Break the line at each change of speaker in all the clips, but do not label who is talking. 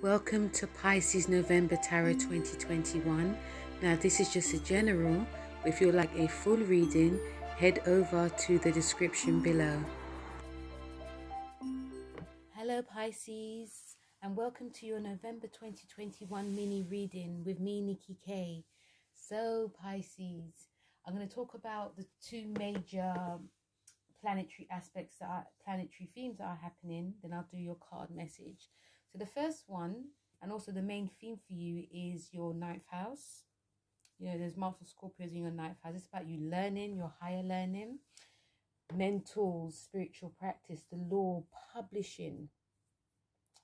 Welcome to Pisces November Tarot 2021. Now, this is just a general, if you'd like a full reading, head over to the description below. Hello, Pisces, and welcome to your November 2021 mini reading with me, Nicky K. So, Pisces, I'm going to talk about the two major planetary aspects that are planetary themes that are happening, then I'll do your card message. So the first one, and also the main theme for you, is your ninth house. You know, there's multiple Scorpios in your ninth house. It's about you learning, your higher learning, mentors, spiritual practice, the law, publishing.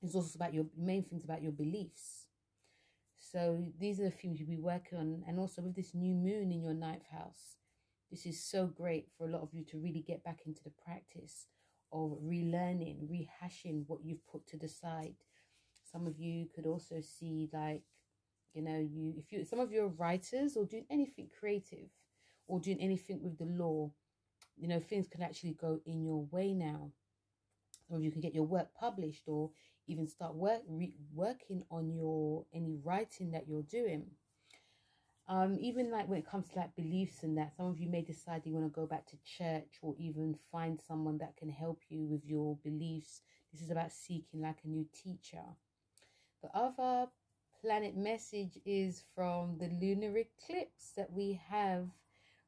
It's also about your main things about your beliefs. So these are the things you'll be working on. And also with this new moon in your ninth house, this is so great for a lot of you to really get back into the practice of relearning, rehashing what you've put to the side some of you could also see like you know you if you some of you are writers or doing anything creative or doing anything with the law you know things can actually go in your way now. Of you can get your work published or even start work re- working on your any writing that you're doing. Um even like when it comes to like beliefs and that some of you may decide you want to go back to church or even find someone that can help you with your beliefs. This is about seeking like a new teacher the other planet message is from the lunar eclipse that we have,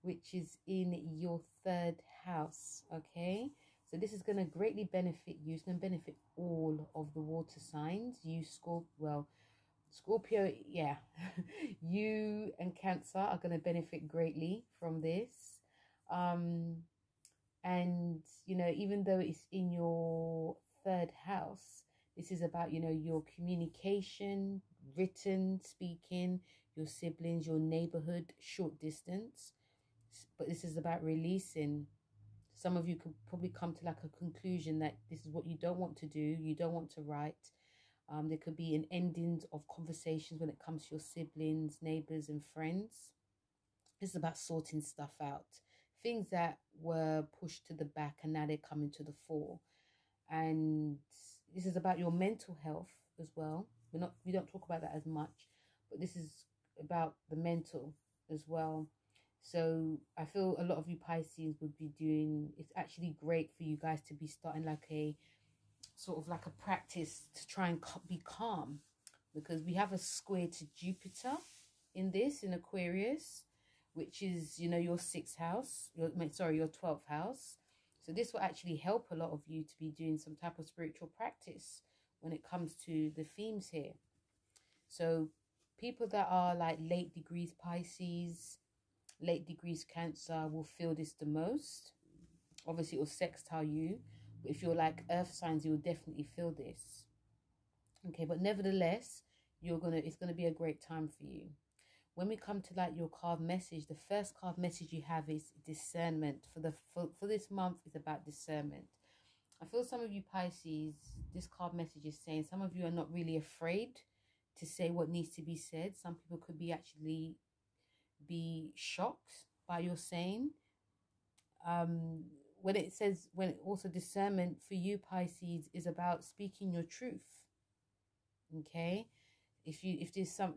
which is in your third house. Okay, so this is going to greatly benefit you. It's going to benefit all of the water signs. You, Scorpio, well, Scorpio, yeah, you and Cancer are going to benefit greatly from this. Um, and you know, even though it's in your third house, this is about, you know, your communication, written, speaking, your siblings, your neighborhood, short distance. But this is about releasing. Some of you could probably come to like a conclusion that this is what you don't want to do, you don't want to write. Um, there could be an ending of conversations when it comes to your siblings, neighbors, and friends. This is about sorting stuff out. Things that were pushed to the back and now they're coming to the fore. And this is about your mental health as well. We're not we don't talk about that as much, but this is about the mental as well. So I feel a lot of you Pisces would be doing. It's actually great for you guys to be starting like a sort of like a practice to try and be calm, because we have a square to Jupiter in this in Aquarius, which is you know your sixth house. Your sorry your twelfth house so this will actually help a lot of you to be doing some type of spiritual practice when it comes to the themes here. So people that are like late degrees Pisces, late degrees Cancer will feel this the most. Obviously, it will sextile you. But if you're like earth signs, you will definitely feel this. Okay, but nevertheless, you're gonna it's gonna be a great time for you when we come to like your card message, the first card message you have is discernment. For the for, for this month is about discernment. I feel some of you Pisces, this card message is saying some of you are not really afraid to say what needs to be said. Some people could be actually be shocked by your saying. Um, when it says when also discernment for you Pisces is about speaking your truth. Okay, if you if there's some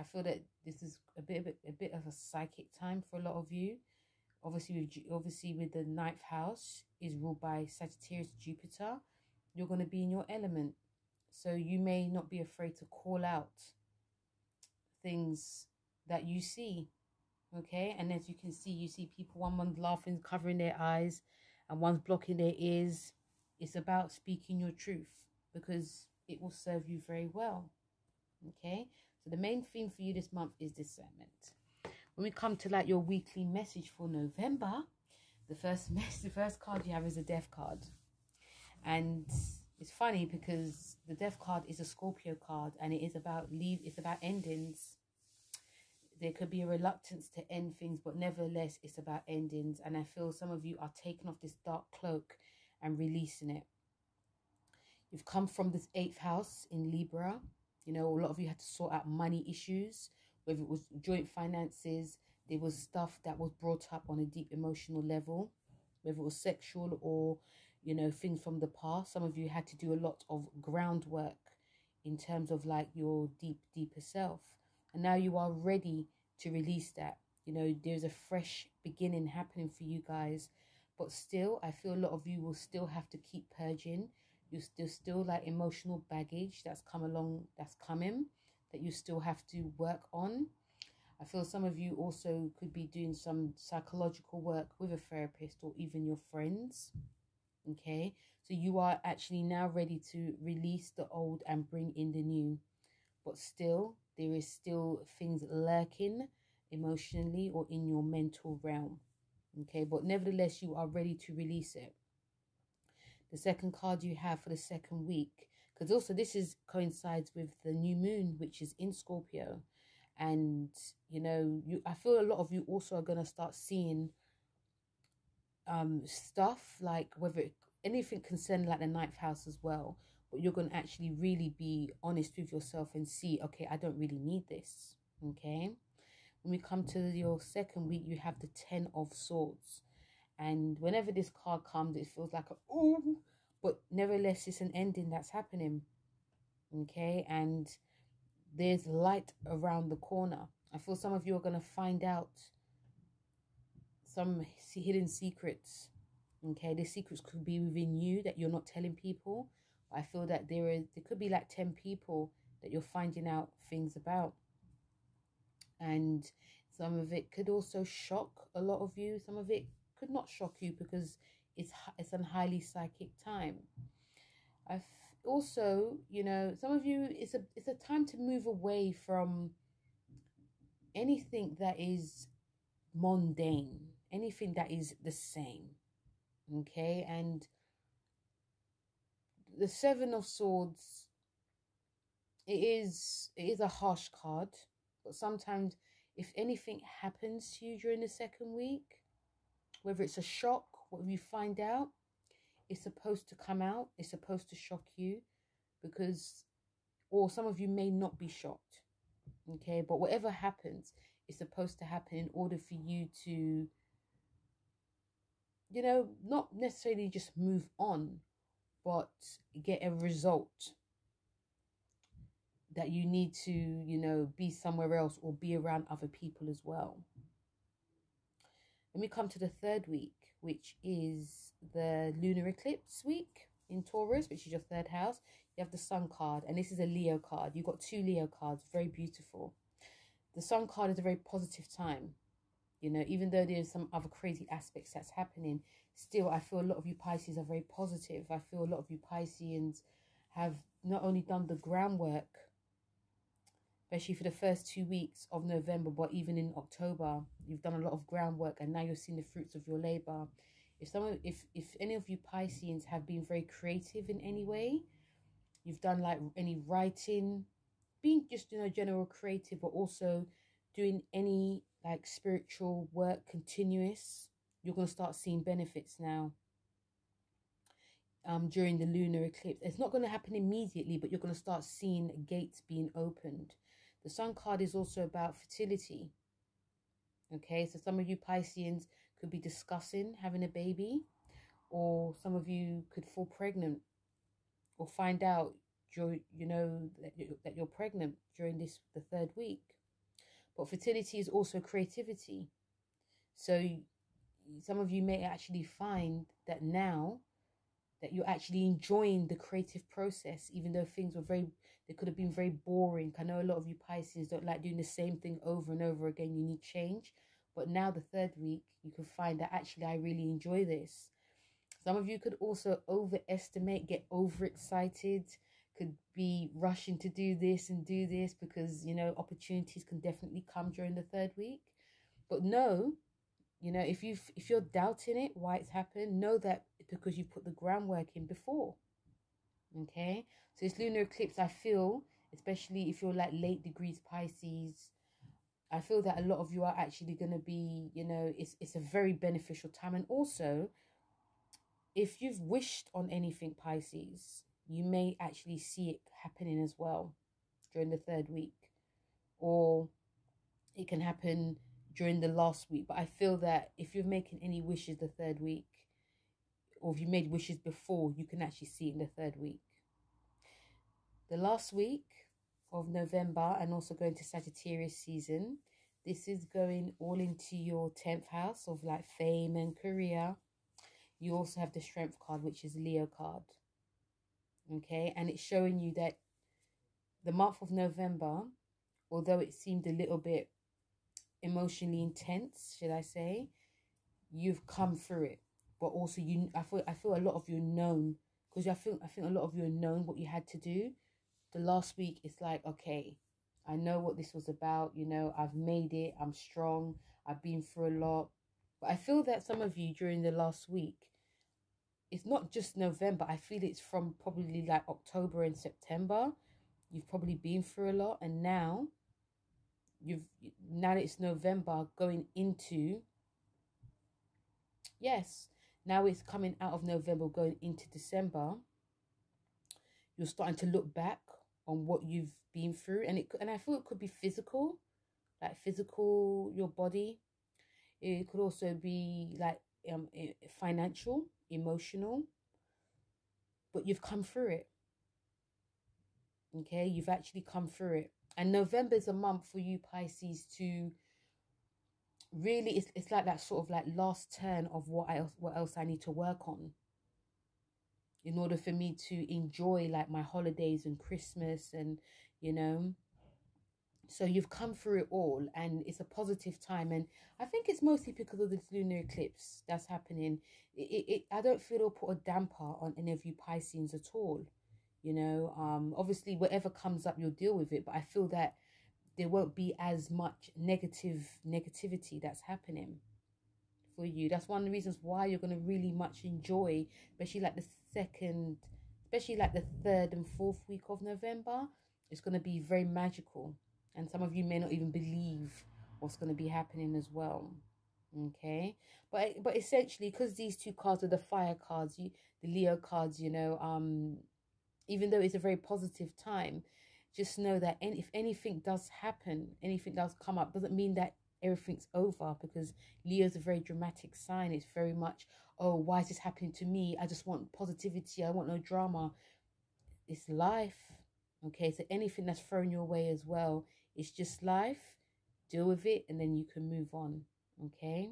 I feel that this is a bit of a, a bit of a psychic time for a lot of you. Obviously, with obviously with the ninth house is ruled by Sagittarius Jupiter. You're going to be in your element, so you may not be afraid to call out things that you see. Okay, and as you can see, you see people one one's laughing, covering their eyes, and one's blocking their ears. It's about speaking your truth because it will serve you very well. Okay, so the main theme for you this month is discernment. When we come to like your weekly message for November, the first mess, the first card you have is a death card. And it's funny because the death card is a Scorpio card and it is about leave it's about endings. There could be a reluctance to end things, but nevertheless it's about endings. And I feel some of you are taking off this dark cloak and releasing it. You've come from this eighth house in Libra you know, a lot of you had to sort out money issues, whether it was joint finances, there was stuff that was brought up on a deep emotional level, whether it was sexual or, you know, things from the past. Some of you had to do a lot of groundwork in terms of like your deep, deeper self. And now you are ready to release that. You know, there's a fresh beginning happening for you guys. But still, I feel a lot of you will still have to keep purging. You still still like emotional baggage that's come along, that's coming, that you still have to work on. I feel some of you also could be doing some psychological work with a therapist or even your friends. Okay, so you are actually now ready to release the old and bring in the new. But still, there is still things lurking emotionally or in your mental realm. Okay, but nevertheless, you are ready to release it. The second card you have for the second week, because also this is coincides with the new moon, which is in Scorpio. And you know you i feel a lot of you also are going to start seeing um stuff like whether it, anything concerning like the ninth house as well but you're going to actually really be honest with yourself and see okay i don't really need this okay? When we come to your second week you have the ten of swords and whenever this card comes it feels like a oh but nevertheless it's an ending that's happening okay and there's light around the corner. I feel some of you are going to find out some hidden secrets. Okay, the secrets could be within you that you're not telling people. I feel that there are there could be like 10 people that you're finding out things about. And some of it could also shock a lot of you. Some of it could not shock you because it's it's a highly psychic time. I've also, you know, some of you it's a it's a time to move away from anything that is mundane, anything that is the same. Okay? And the 7 of swords it is it is a harsh card, but sometimes if anything happens to you during the second week, whether it's a shock, what you find out, it's supposed to come out, it's supposed to shock you because, or some of you may not be shocked, okay, but whatever happens, it's supposed to happen in order for you to, you know, not necessarily just move on, but get a result that you need to, you know, be somewhere else or be around other people as well. Then we come to the third week, which is the lunar eclipse week in Taurus, which is your third house. You have the Sun card, and this is a Leo card. You've got two Leo cards, very beautiful. The Sun card is a very positive time. You know, even though there's some other crazy aspects that's happening, still, I feel a lot of you Pisces are very positive. I feel a lot of you Pisceans have not only done the groundwork especially for the first two weeks of November, but even in October, you've done a lot of groundwork and now you're seeing the fruits of your labor. If some if if any of you Pisceans have been very creative in any way, you've done like any writing, being just you know general creative, but also doing any like spiritual work continuous, you're gonna start seeing benefits now. Um, during the lunar eclipse, it's not going to happen immediately, but you're going to start seeing gates being opened. The Sun card is also about fertility. Okay, so some of you Pisceans could be discussing having a baby, or some of you could fall pregnant or find out you're, you know that you're, that you're pregnant during this the third week. But fertility is also creativity. So some of you may actually find that now that you're actually enjoying the creative process, even though things were very, they could have been very boring. I know a lot of you Pisces don't like doing the same thing over and over again. You need change. But now, the third week, you can find that actually I really enjoy this. Some of you could also overestimate, get overexcited, could be rushing to do this and do this because, you know, opportunities can definitely come during the third week. But no, you know, if you if you're doubting it, why it's happened, know that because you put the groundwork in before. Okay, so this lunar eclipse, I feel, especially if you're like late degrees Pisces, I feel that a lot of you are actually going to be, you know, it's it's a very beneficial time, and also, if you've wished on anything Pisces, you may actually see it happening as well during the third week, or it can happen during the last week. But I feel that if you're making any wishes the third week, or if you made wishes before, you can actually see in the third week. the last week of November and also going to Sagittarius season. This is going all into your 10th house of like fame and career. You also have the strength card, which is Leo card. Okay, and it's showing you that the month of November, although it seemed a little bit emotionally intense, should I say, you've come through it. But also you I feel I feel a lot of you known because I feel I think a lot of you known what you had to do. The last week it's like, okay, I know what this was about, you know, I've made it, I'm strong, I've been through a lot. But I feel that some of you during the last week, it's not just November, I feel it's from probably like October and September. You've probably been through a lot and now you've now it's November going into yes, now it's coming out of November going into December. You're starting to look back on what you've been through and it and I feel it could be physical, like physical your body. It could also be like um financial, emotional. But you've come through it. Okay, you've actually come through it. And November is a month for you Pisces to really it's, it's like that sort of like last turn of what else what else I need to work on. In order for me to enjoy like my holidays and Christmas and you know. So you've come through it all and it's a positive time. And I think it's mostly because of this lunar eclipse that's happening. It, it, it I don't feel it'll put a damper on any of you Pisces at all you know um obviously whatever comes up you'll deal with it but I feel that there won't be as much negative negativity that's happening for you. That's one of the reasons why you're going to really much enjoy, especially like the second, especially like the third and fourth week of November. It's going to be very magical. And some of you may not even believe what's going to be happening as well. Okay. But but essentially, because these two cards are the fire cards, you the Leo cards, you know, um, even though it's a very positive time, just know that any, if anything does happen, anything does come up, doesn't mean that everything's over because Leo's a very dramatic sign. It's very much, oh, why is this happening to me? I just want positivity. I want no drama. It's life. Okay, so anything that's thrown your way as well, it's just life. Deal with it and then you can move on. Okay.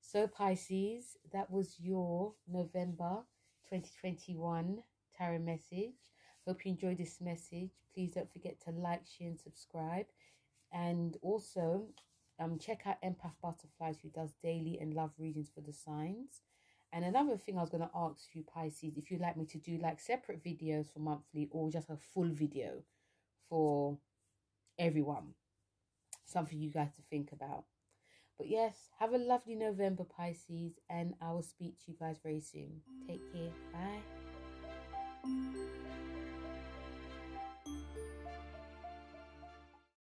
So, Pisces, that was your November 2021 tarot message. Hope you enjoyed this message. Please don't forget to like, share, and subscribe. And also, um, check out Empath Butterflies, who does daily and love readings for the signs. And another thing I was going to ask you, Pisces, if you'd like me to do like separate videos for monthly or just a full video for everyone. Something you guys to think about. But yes, have a lovely November, Pisces, and I will speak to you guys very soon. Take care. Bye. Música